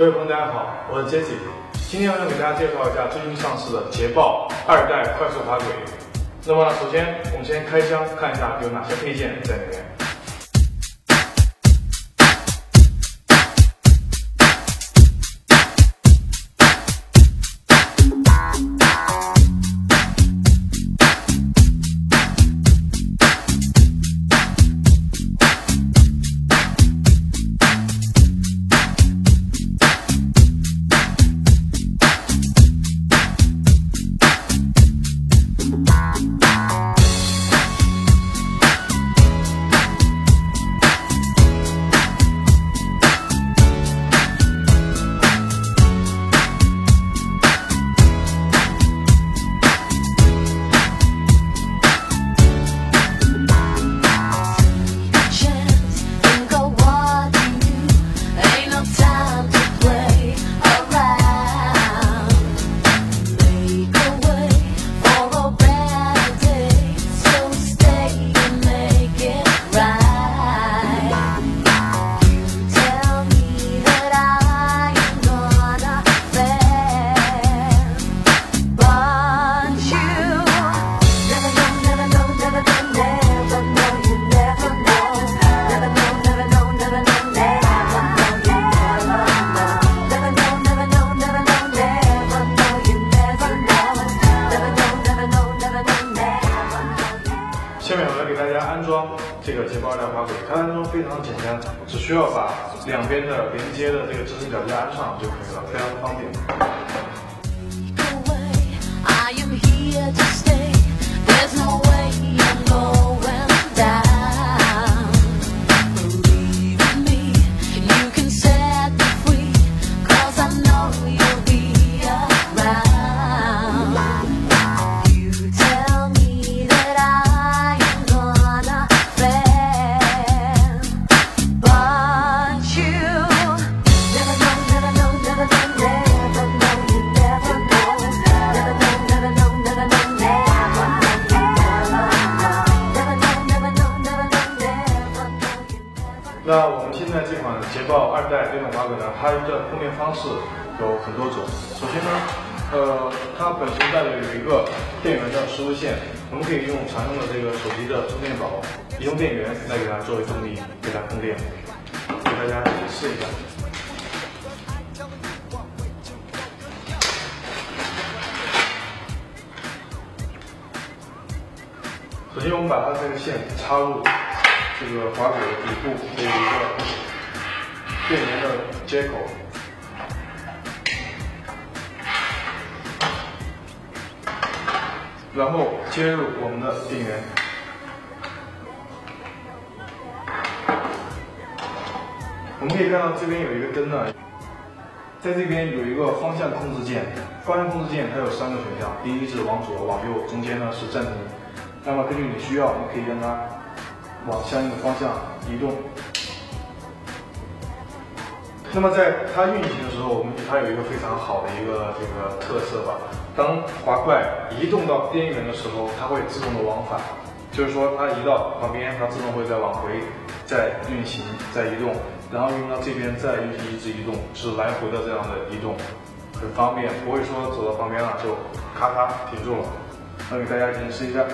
各位朋友，大家好，我是 Jesse，今天我想给大家介绍一下最近上市的捷豹二代快速滑轨。那么首先，我们先开箱看一下有哪些配件在里面。下面我来给大家安装这个捷豹二代滑轨，它安装非常简单，只需要把两边的连接的这个支撑脚架安上就可以了，非常方便。那我们现在这款捷豹二代电动滑轨呢，它的充电方式有很多种。首先呢，呃，它本身带有一个电源的输入线，我们可以用常用的这个手机的充电宝、移动电源来给它作为动力，给它供电。给大家试一下。首先，我们把它这个线插入。这个滑轨的底部有一个电源的接口，然后接入我们的电源。我们可以看到这边有一个灯呢，在这边有一个方向控制键，方向控制键它有三个选项，第一是往左、往右，中间呢是暂停。那么根据你需要，你可以让它。往相应的方向移动。那么在它运行的时候，我们它有一个非常好的一个这个特色吧。当滑块移动到边缘的时候，它会自动的往返，就是说它移到旁边，它自动会再往回再运行再移动，然后运到这边再运行一直移动，是来回的这样的移动，很方便，不会说走到旁边了就咔嚓停住了。那给大家演示一下。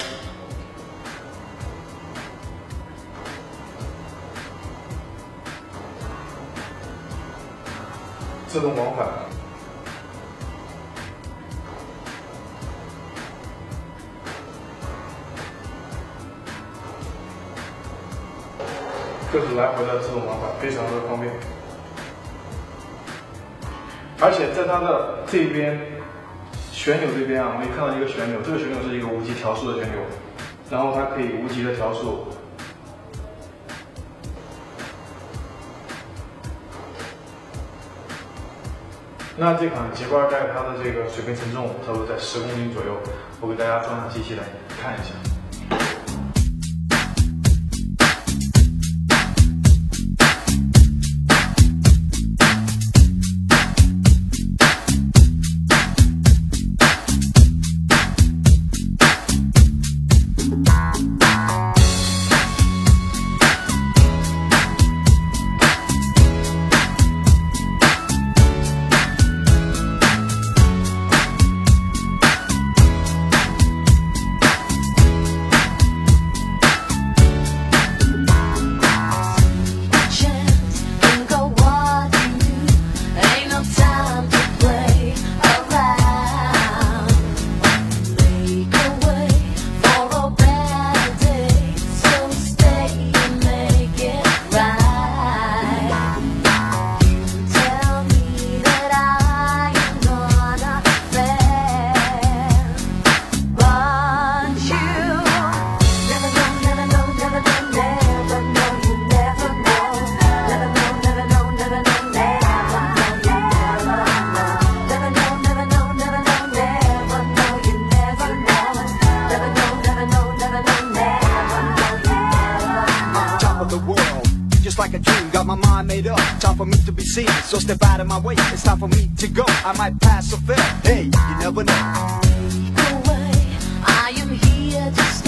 自动往返，这是来回的自动往返，非常的方便。而且在它的这边旋钮这边啊，我们可以看到一个旋钮，这个旋钮是一个无级调速的旋钮，然后它可以无级的调速。那这款捷豹盖它的这个水平承重差不多在十公斤左右，我给大家装上机器来看一下。around the world just like a dream, got my mind made up. Time for me to be seen, so step out of my way. It's time for me to go. I might pass or fail. Hey, you never know. Way, I am here to stay.